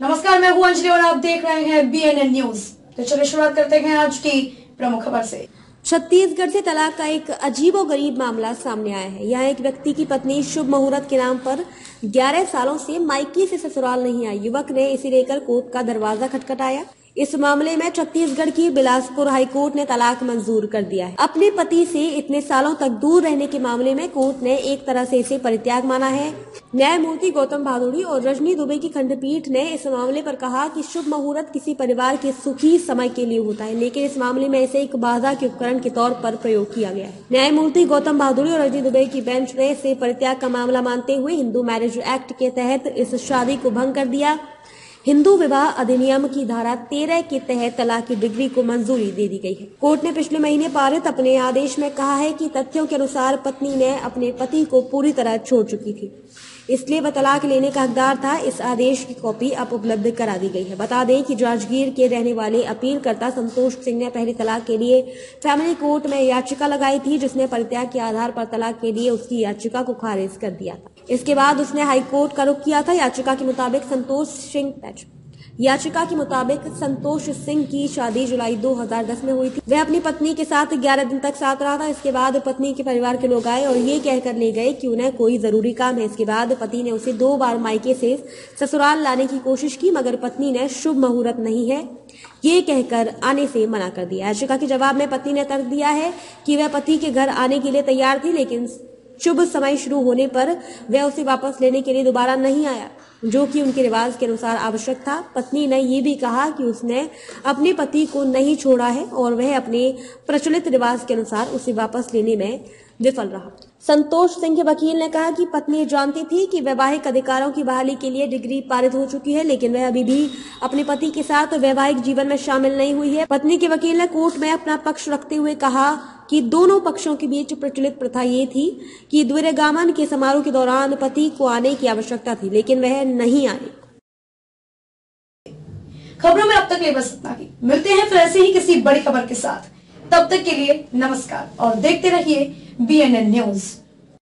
नमस्कार, मैं हूँ अंजलि और आप देख रहे हैं बीएनएन न्यूज़ तो चलिए शुरुआत करते हैं आज की प्रमुख खबर से। छत्तीसगढ़ से तलाक का एक अजीब और गरीब मामला सामने आया है। यहाँ एक व्यक्ति की पत्नी शुभ मुहूर्त के नाम पर 11 सालों से माइकी से ससुराल नहीं आई। युवक ने इसे लेकर कोर्ट का दरवाज़ा खटखटाया। इस मामले में छत्तीसगढ़ की बिलासपुर हाईकोर्ट ने तलाक मंजूर कर दिया है। अपने पति से इतने सालों तक दूर रहने के मामले में कोर्ट ने एक तरह से इसे परित्याग माना है। न्यायमूर्ति गौतम भादुड़ी और रजनी दुबे की खंडपीठ ने इस मामले पर कहा कि शुभ मुहूर्त किसी परिवार के सुखी समय के लिए होता है, लेकिन इस मामले में इसे एक बाधा के उपकरण के तौर पर प्रयोग किया गया है। न्यायमूर्ति गौतम भादुड़ी और रजनी दुबे की बेंच ने इसे परित्याग का मामला मानते हुए हिंदू मैरिज एक्ट के तहत इस शादी को भंग कर दिया। हिंदू विवाह अधिनियम की धारा तेरह के तहत तलाक की डिग्री को मंजूरी दे दी गई है। कोर्ट ने पिछले महीने पारित अपने आदेश में कहा है कि तथ्यों के अनुसार पत्नी ने अपने पति को पूरी तरह छोड़ चुकी थी। इसलिए वह तलाक लेने का हकदार था। इस आदेश की कॉपी अब उपलब्ध करा दी गई है। बता दें कि जांजगीर के रहने वाले अपीलकर्ता संतोष सिंह ने पहले तलाक के लिए फैमिली कोर्ट में याचिका लगाई थी, जिसने परित्याग के आधार पर तलाक के लिए उसकी याचिका को खारिज कर दिया था। इसके बाद उसने हाईकोर्ट का रुख किया था। याचिका के मुताबिक संतोष सिंह, याचिका के मुताबिक संतोष सिंह की शादी जुलाई 2010 में हुई थी। वह अपनी पत्नी के साथ 11 दिन तक साथ रहा था। इसके बाद पत्नी के परिवार के लोग आए और ये कहकर ले गए कि उन्हें कोई ज़रूरी काम है। इसके बाद पति ने उसे दो बार मायके से ससुराल लाने की कोशिश की, मगर पत्नी ने शुभ मुहूर्त नहीं है। ये कहकर आने से मना कर दिया। याचिका के जवाब में पत्नी ने तर्क दिया है कि वह पति के घर आने के लिए तैयार थी, लेकिन शुभ समय शुरू होने पर वह उसे वापस लेने के लिए दोबारा नहीं आया, जो कि उनके रिवाज के अनुसार आवश्यक था। पत्नी ने ये भी कहा कि उसने अपने पति को नहीं छोड़ा है और वह अपने प्रचलित रिवाज के अनुसार उसे वापस लेने में विफल रहा। संतोष सिंह के वकील ने कहा कि पत्नी जानती थी कि वैवाहिक अधिकारों की बहाली के लिए डिग्री पारित हो चुकी है, लेकिन वह अभी भी अपने पति के साथ वैवाहिक जीवन में शामिल नहीं हुई है। पत्नी के वकील ने कोर्ट में अपना पक्ष रखते हुए कहा कि दोनों पक्षों के बीच प्रचलित प्रथा ये थी कि द्विरगामन के समारोह के दौरान पति को आने की आवश्यकता थी, लेकिन वह नहीं आए खबरों में अब तक ले बस इतना ही। मिलते हैं फिर ऐसे ही किसी बड़ी खबर के साथ। तब तक के लिए नमस्कार और देखते रहिए बीएनएन न्यूज़